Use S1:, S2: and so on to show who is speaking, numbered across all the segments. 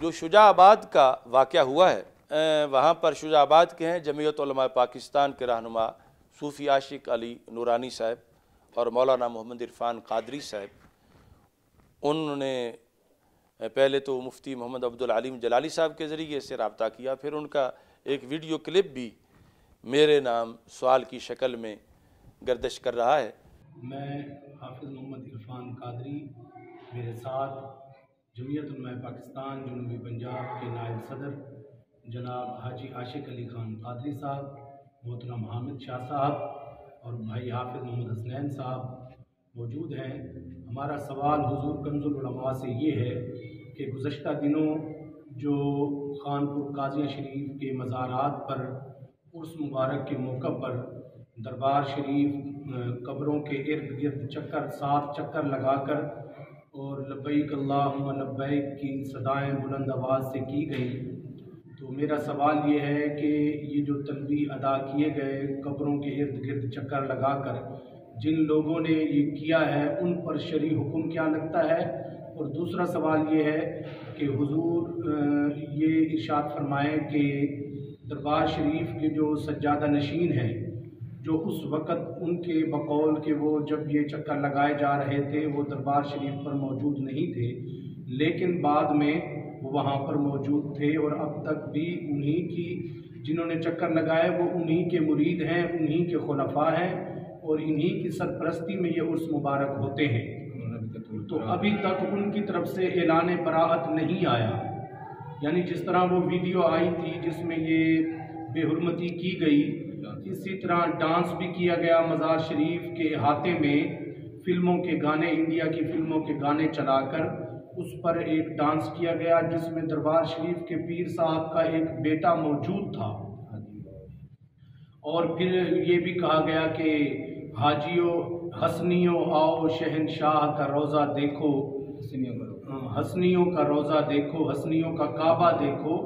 S1: जो शुजाबाद का वाक़ हुआ है वहाँ पर शुजाबाद के हैं जमीयत पाकिस्तान के रहनुमा सूफ़ी आशिक अली नूरानी साहब और मौलाना मोहम्मद इरफान कादरी साहब। उन्होंने पहले तो मुफ्ती मोहम्मद अब्दुल अलीम जलाली साहब के ज़रिए से रबता किया, फिर उनका एक वीडियो क्लिप भी मेरे नाम सवाल की शक्ल में गर्दश कर रहा है।
S2: मैं हाफिज़ मोहम्मद इरफान कादरी, मेरे साथ जमीयत पाकिस्तान, जनूबी पंजाब के नायब सदर जनाब हाजी आशिक अली ख़ान कादरी साहब, मोहतरम हामिद शाह साहब और भाई हाफिज़ मोहम्मद हसनैन साहब मौजूद हैं। हमारा सवाल हुजूर कंजुलमा से ये है कि गुज्त दिनों जो खानपुर काजिया शरीफ के मज़ारात पर, उर्स मुबारक के मौका पर दरबार शरीफ कब्रों के इर्द गिर्द चक्कर, सात चक्कर लगाकर और अल्लाहुम्मा लब्बैक की सदाएँ बुलंद आवाज़ से की गई। तो मेरा सवाल ये है कि ये जो तलबी अदा किए गए कब्रों के इर्द गिर्द चक्कर लगाकर, जिन लोगों ने ये किया है, उन पर शरी हुक्म क्या लगता है? और दूसरा सवाल ये है कि हुजूर ये इशात फरमाएँ कि दरबार शरीफ के जो सज्जादा नशीन हैं जो उस वक़्त उनके बकौल के वो जब ये चक्कर लगाए जा रहे थे, वो दरबार शरीफ पर मौजूद नहीं थे, लेकिन बाद में वो वहाँ पर मौजूद थे और अब तक भी उन्हीं की जिन्होंने चक्कर लगाए, वो उन्हीं के मुरीद हैं, उन्हीं के खुलफा हैं और इन्हीं की सरपरस्ती में ये उर्स मुबारक होते हैं। तो अभी तक उनकी तरफ़ से ऐलान बरात नहीं आया। यानी जिस तरह वो वीडियो आई थी जिसमें ये बेहरमती की गई इसी तरह डांस भी किया गया मज़ार शरीफ के अहाते में। फ़िल्मों के गाने इंडिया की फ़िल्मों के गाने चलाकर उस पर एक डांस किया गया जिसमें दरबार शरीफ के पीर साहब का एक बेटा मौजूद था। और फिर ये भी कहा गया कि हाजियों हसनियों आओ शहनशाह का रोज़ा देखो। हसनियों का रोज़ा देखो हसनियों का काबा देखो।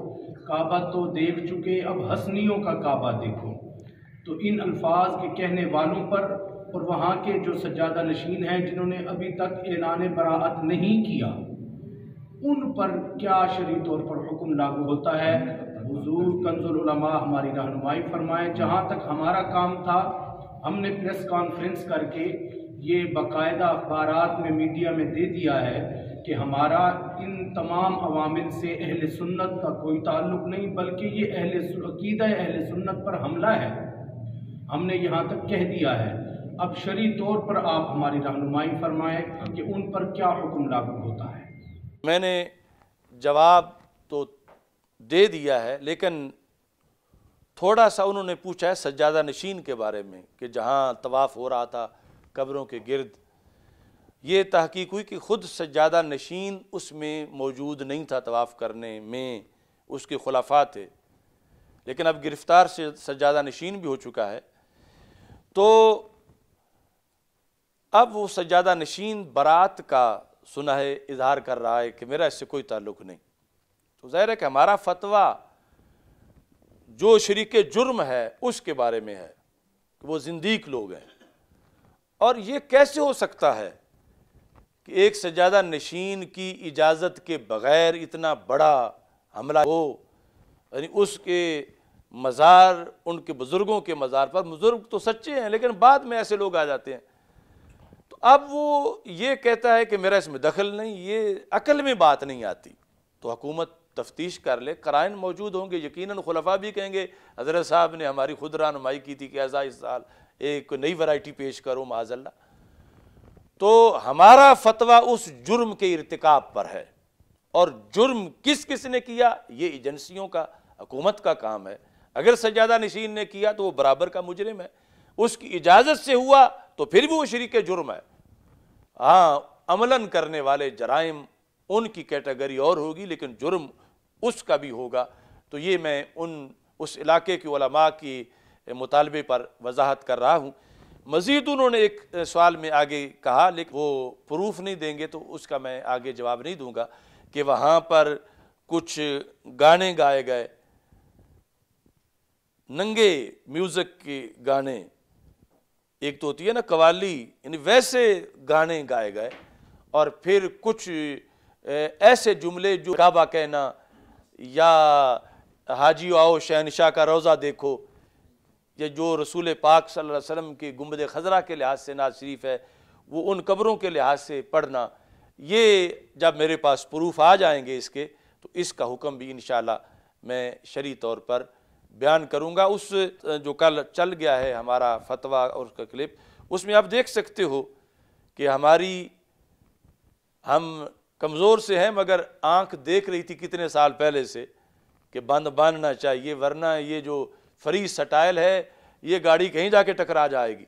S2: काबा तो देख चुके अब हसनियों का काबा देखो। तो इन अल्फाज के कहने वालों पर और वहाँ के जो सज्जादा नशीन हैं, जिन्होंने अभी तक ऐलान बरात नहीं किया, उन पर क्या शरी तौर पर हुक्म लागू होता है? हजूर कंजुलमा हमारी रहनुमाई फरमाएँ, जहाँ तक हमारा काम था, हमने प्रेस कॉन्फ्रेंस करके ये बाकायदा अखबार में, मीडिया में दे दिया है कि हमारा इन तमाम अवामिल से अहल सुन्नत का कोई ताल्लुक़ नहीं, बल्कि ये अहल अकीदा अहल सुन्नत पर हमला है। हमने यहाँ तक कह दिया है। अब शरी तौर पर आप हमारी रहनुमाई फरमाएँ कि उन पर क्या हुक्म लागू होता है।
S1: मैंने जवाब तो दे दिया है, लेकिन थोड़ा सा उन्होंने पूछा है सज्जादा नशीन के बारे में कि जहाँ तवाफ़ हो रहा था, कब्रों के गिर्द। ये तहकीक हुई कि ख़ुद सज्जादा नशीन उसमें मौजूद नहीं था तवाफ़ करने में, उसके खुलाफा थे। लेकिन अब गिरफ़्तार से सज्जादा नशीन भी हो चुका है। तो अब वो सज्जादा नशीन बारात का सुना है इजहार कर रहा है कि मेरा इससे कोई ताल्लुक़ नहीं। तो ज़ाहिर है कि हमारा फतवा जो शरीक जुर्म है, उसके बारे में है कि वो जिंदीक लोग हैं। और ये कैसे हो सकता है कि एक से ज़्यादा नशीन की इजाज़त के बग़ैर इतना बड़ा हमला हो, यानी उसके मज़ार, उनके बुज़ुर्गों के मज़ार पर। बुज़ुर्ग तो सच्चे हैं, लेकिन बाद में ऐसे लोग आ जाते हैं। तो अब वो ये कहता है कि मेरा इसमें दखल नहीं, ये अकल में बात नहीं आती। तो हुकूमत तफ्तीश कर ले। कराइन मौजूद होंगे यकीन खुलफा भी कहेंगे, हज़रत साहब ने हमारी खुद रहनुमाई की थी कि ऐसा इस साल एक नई वैरायटी पेश करो, माजल्ला। तो हमारा फतवा उस जुर्म के इरतकब पर है। और जुर्म किस किस ने किया? ये एजेंसियों का, हुकूमत का काम है। अगर सज्जादा नशीन ने किया तो वो बराबर का मुजरिम है। उसकी इजाज़त से हुआ तो फिर भी वो शरीक जुर्म है। हाँ अमलन करने वाले जराइम उनकी कैटेगरी और होगी, लेकिन जुर्म उसका भी होगा। तो ये मैं उन, उस इलाके की उलमा की मुतालबे पर वजाहत कर रहा हूँ। मज़ीद उन्होंने एक सवाल में आगे कहा, लेकिन वो प्रूफ नहीं देंगे तो उसका मैं आगे जवाब नहीं दूँगा कि वहाँ पर कुछ गाने गाए गए नंगे म्यूज़िक के गाने। एक तो होती है ना कवाली यानी वैसे गाने गाए गए, और फिर कुछ ऐसे जुमले जो काबा कहना, या हाजी आओ शहनशाह का रोज़ा देखो, या जो रसूल पाक सल्लल्लाहु अलैहि वसल्लम की गुंबद खजरा के लिहाज से नाज शरीफ है, वो उन कब्रों के लिहाज से पढ़ना, ये जब मेरे पास प्रूफ आ जाएँगे इसके तो इसका हुक्म भी इन मैं शरी तौर पर बयान करूँगा, उस जो कल चल गया है हमारा फतवा और उसका क्लिप, उसमें आप देख सकते हो कि हमारी, हम कमज़ोर से हैं, मगर आँख देख रही थी कितने साल पहले से कि बंद बांधना चाहिए, वरना ये जो फ्री सटाइल है, ये गाड़ी कहीं जाके टकरा जाएगी।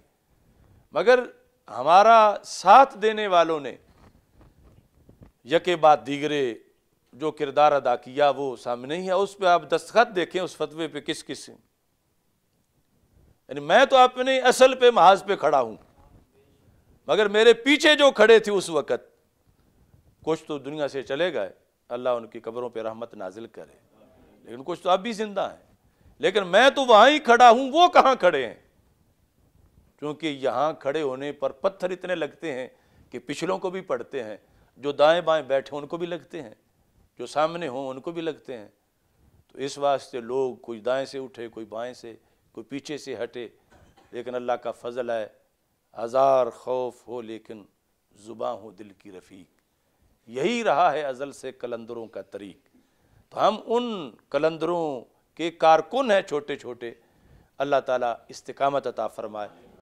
S1: मगर हमारा साथ देने वालों ने, यके बाद दीगरे जो किरदार अदा किया वो सामने ही है। उस पर आप दस्तखत देखें, उस फतवे पे किस किस यानी मैं तो अपने असल पे, महाज पे खड़ा हूँ। मगर मेरे पीछे जो खड़े थे उस वक़्त, कुछ तो दुनिया से चले गए। अल्लाह उनकी कब्रों पे रहमत नाजिल करे। लेकिन कुछ तो अब भी ज़िंदा है। लेकिन मैं तो वहाँ ही खड़ा हूँ, वो कहाँ खड़े हैं? क्योंकि यहाँ खड़े होने पर पत्थर इतने लगते हैं कि पिछलों को भी पड़ते हैं, जो दाएँ बाएँ बैठे उनको भी लगते हैं। जो सामने हों, उनको भी लगते हैं। तो इस वास्ते लोग कोई दाएँ से उठे, कोई बाएँ से, कोई पीछे से हटे। लेकिन अल्लाह का फजल है, हज़ार खौफ हो, लेकिन ज़ुबा हो, दिल की रफ़ीक। यही रहा है अज़ल से कलंदरों का तरीक। तो हम उन कलंदरों के कारकुन हैं छोटे छोटे अल्लाह ताला इस्तकामत अता फरमाए।